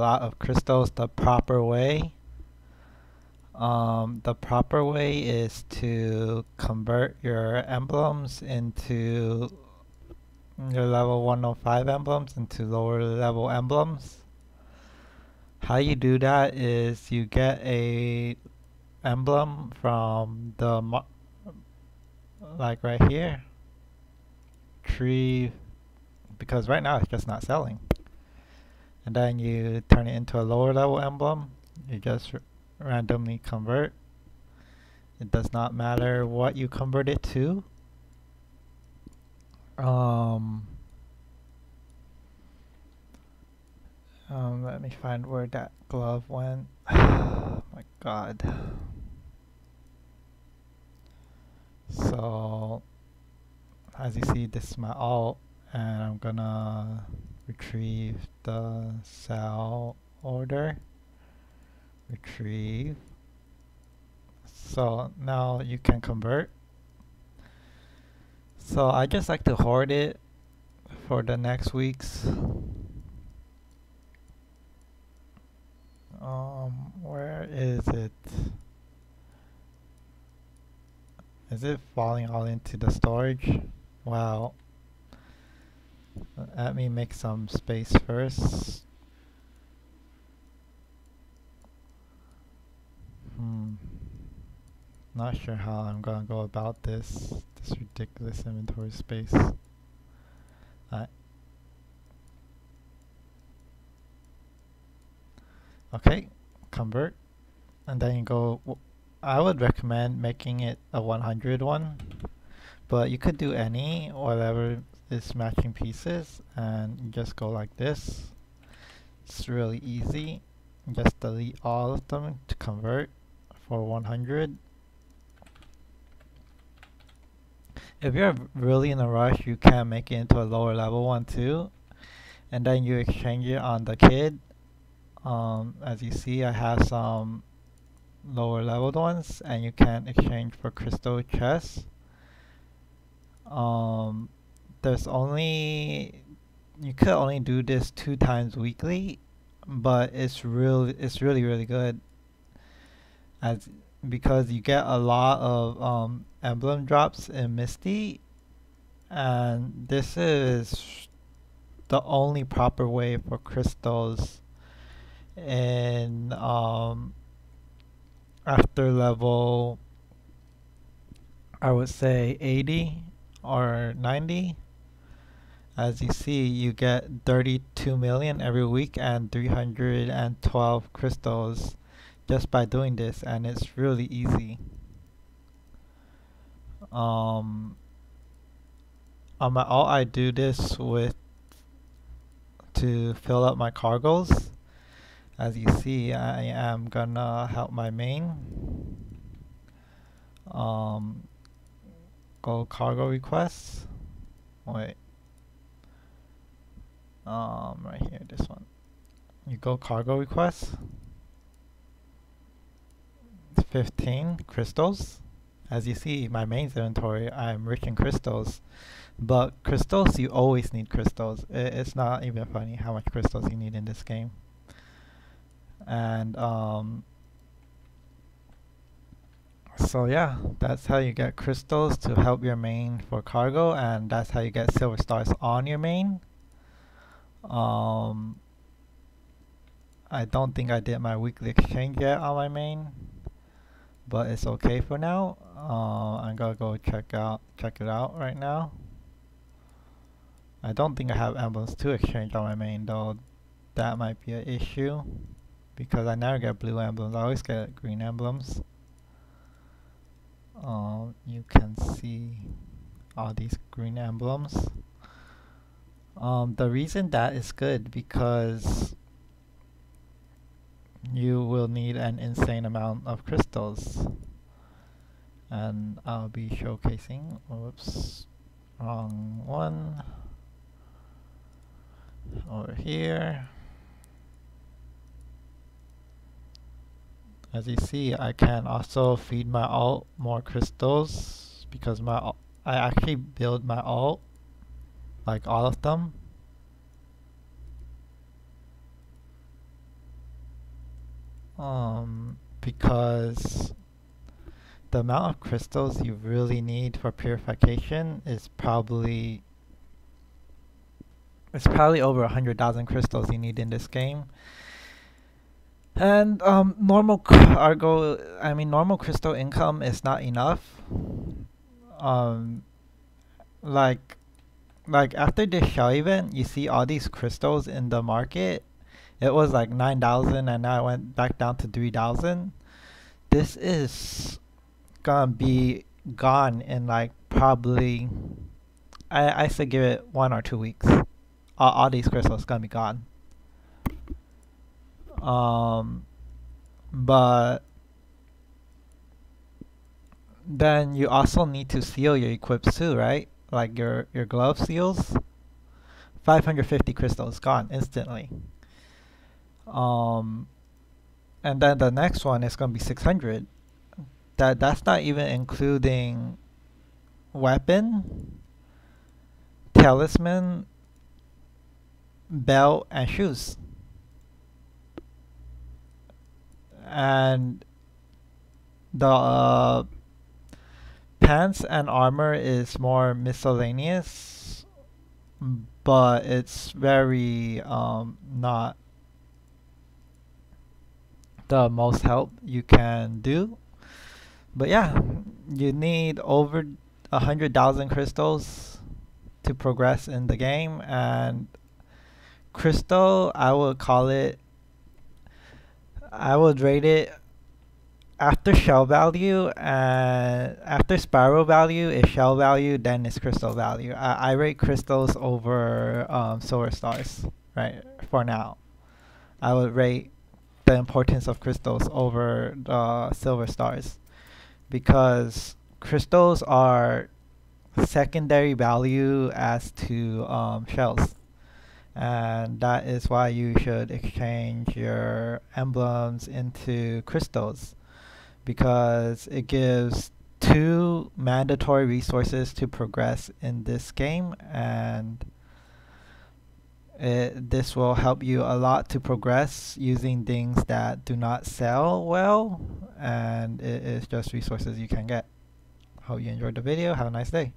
lot of crystals the proper way. Um, the proper way is to convert your emblems into your level 105 emblems into lower level emblems. How you do that is you get a emblem from the like right here tree because right now it's just not selling and then you turn it into a lower level emblem. You just randomly convert. It does not matter what you convert it to. Um, um let me find where that glove went. Oh my god. So as you see this is my alt and I'm gonna retrieve the cell order. Retrieve. So now you can convert. So I just like to hoard it for the next weeks. Um where is it? Is it falling all into the storage? Wow let me make some space first. Hmm. Not sure how I'm gonna go about this this ridiculous inventory space. Uh, okay convert. And then you go I would recommend making it a 100 one but you could do any whatever is matching pieces and just go like this. It's really easy. Just delete all of them to convert for 100 if you're really in a rush you can make it into a lower level one too. And then you exchange it on the kid. Um, as you see I have some lower leveled ones and you can exchange for crystal chests um, there's only you could only do this two times weekly but it's really it's really really good. As because you get a lot of um, emblem drops in Misty and this is the only proper way for crystals in um, after level I would say 80 or 90 as you see you get 32 million every week and 312 crystals just by doing this and it's really easy. Um my all I do this with to fill up my cargoes as you see I am gonna help my main um, go cargo requests. Wait um, right here this one. You go cargo requests 15 crystals. As you see my main inventory I'm rich in crystals. But crystals you always need crystals. It's not even funny how much crystals you need in this game. And um, so yeah that's how you get crystals to help your main for cargo and that's how you get silver stars on your main um, I don't think I did my weekly exchange yet on my main but it's okay for now uh, I'm gonna go check out check it out right now I don't think I have emblems to exchange on my main though that might be an issue because I never get blue emblems, I always get green emblems. Um, you can see all these green emblems. Um, the reason that is good because you will need an insane amount of crystals. And I'll be showcasing whoops wrong one. Over here. As you see, I can also feed my alt more crystals because my I actually build my alt, like all of them. um, because the amount of crystals you really need for purification is probably it's probably over a hundred thousand crystals you need in this game. And um, normal cargo, I mean, normal crystal income is not enough. Um, like, like after this shell event, you see all these crystals in the market. It was like nine thousand, and now it went back down to three thousand. This is gonna be gone in like probably. I I say give it one or two weeks. All, all these crystals gonna be gone. Um, but then you also need to seal your equips too, right? Like your your glove seals. 550 crystals gone instantly. Um, and then the next one is gonna be 600. That that's not even including weapon, talisman, belt, and shoes. and the uh, pants and armor is more miscellaneous but it's very um, not the most help you can do. But yeah you need over a hundred thousand crystals to progress in the game and crystal I would call it I would rate it after shell value and after spiral value is shell value then it's crystal value. I, I rate crystals over um, silver stars right for now. I would rate the importance of crystals over the silver stars because crystals are secondary value as to um, shells. And that is why you should exchange your emblems into crystals because it gives two mandatory resources to progress in this game and it, this will help you a lot to progress using things that do not sell well and it is just resources you can get. Hope you enjoyed the video. Have a nice day.